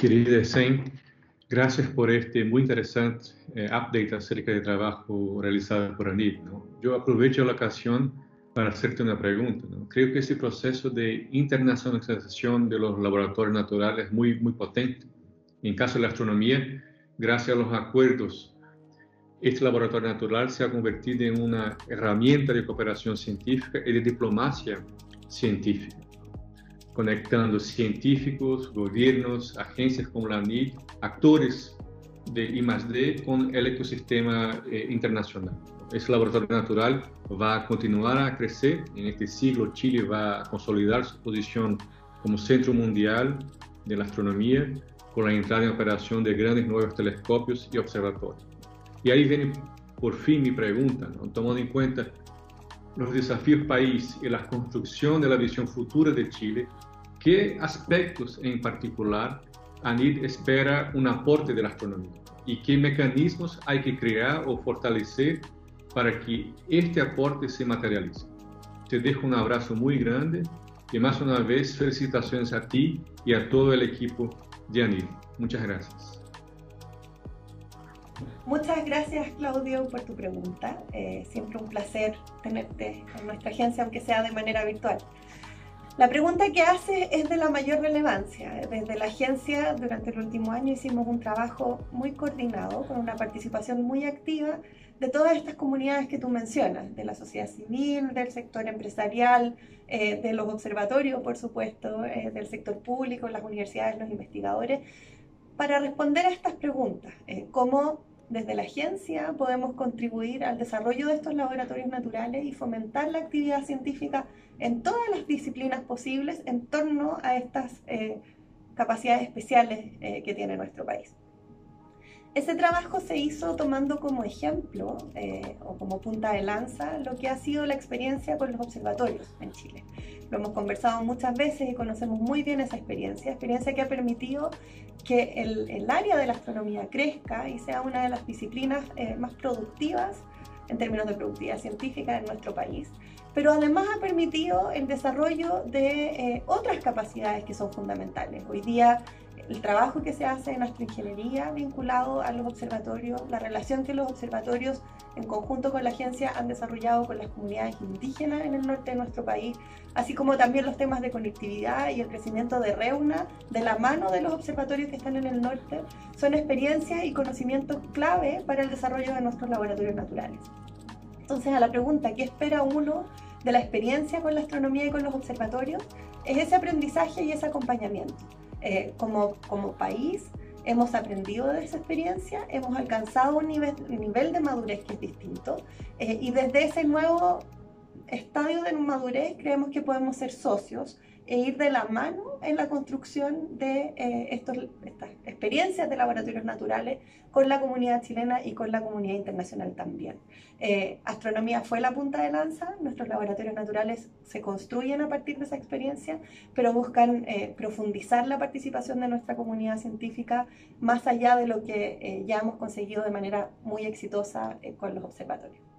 Querida Sen, gracias por este muy interesante eh, update acerca del trabajo realizado por ANID. Yo aprovecho la ocasión para hacerte una pregunta. Creo que ese proceso de internacionalización de los laboratorios naturales es muy, muy potente. En caso de la astronomía, gracias a los acuerdos, este laboratorio natural se ha convertido en una herramienta de cooperación científica y de diplomacia científica conectando científicos, gobiernos, agencias como la NID, actores de I+.D. con el ecosistema eh, internacional. Ese laboratorio natural va a continuar a crecer. En este siglo Chile va a consolidar su posición como centro mundial de la astronomía con la entrada en operación de grandes nuevos telescopios y observatorios. Y ahí viene por fin mi pregunta, tomando en cuenta los desafíos país y la construcción de la visión futura de Chile, ¿qué aspectos en particular ANID espera un aporte de la astronomía? ¿Y qué mecanismos hay que crear o fortalecer para que este aporte se materialice? Te dejo un abrazo muy grande y más una vez felicitaciones a ti y a todo el equipo de ANID. Muchas gracias. Muchas gracias Claudio por tu pregunta. Eh, siempre un placer tenerte en nuestra agencia, aunque sea de manera virtual. La pregunta que hace es de la mayor relevancia. Desde la agencia durante el último año hicimos un trabajo muy coordinado, con una participación muy activa de todas estas comunidades que tú mencionas, de la sociedad civil, del sector empresarial, eh, de los observatorios, por supuesto, eh, del sector público, las universidades, los investigadores, para responder a estas preguntas. ¿Cómo desde la agencia podemos contribuir al desarrollo de estos laboratorios naturales y fomentar la actividad científica en todas las disciplinas posibles en torno a estas eh, capacidades especiales eh, que tiene nuestro país. Ese trabajo se hizo tomando como ejemplo eh, o como punta de lanza lo que ha sido la experiencia con los observatorios en Chile. Lo hemos conversado muchas veces y conocemos muy bien esa experiencia, experiencia que ha permitido que el, área de la astronomía crezca y sea una de las disciplinas eh, más productivas en términos de productividad científica en nuestro país, pero además ha permitido el desarrollo de eh, otras capacidades que son fundamentales. Hoy día el trabajo que se hace en astroingeniería vinculado a los observatorios, la relación que los observatorios en conjunto con la agencia han desarrollado con las comunidades indígenas en el norte de nuestro país, así como también los temas de conectividad y el crecimiento de Reuna de la mano de los observatorios que están en el norte, son experiencias y conocimientos clave para el desarrollo de nuestros laboratorios naturales. Entonces, a la pregunta, ¿qué espera uno de la experiencia con la astronomía y con los observatorios? Es ese aprendizaje y ese acompañamiento. Eh, como, como país hemos aprendido de esa experiencia, hemos alcanzado un nivel, nivel de madurez que es distinto eh, y desde ese nuevo estadio de madurez creemos que podemos ser socios e ir de la mano en la construcción de eh, estos, estas experiencias de laboratorios naturales con la comunidad chilena y con la comunidad internacional también. Eh, astronomía fue la punta de lanza, nuestros laboratorios naturales se construyen a partir de esa experiencia, pero buscan eh, profundizar la participación de nuestra comunidad científica más allá de lo que ya hemos conseguido de manera muy exitosa con los observatorios.